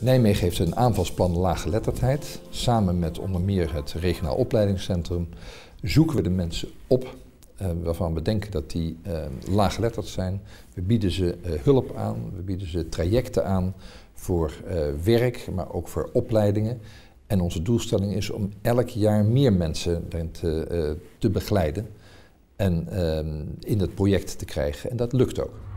Nijmegen heeft een aanvalsplan laaggeletterdheid. Samen met onder meer het regionaal opleidingscentrum zoeken we de mensen op uh, waarvan we denken dat die uh, laaggeletterd zijn. We bieden ze uh, hulp aan, we bieden ze trajecten aan voor werk, maar ook voor opleidingen. En onze doelstelling is om elk jaar meer mensen te, te begeleiden en ehm, in het project te krijgen. En dat lukt ook.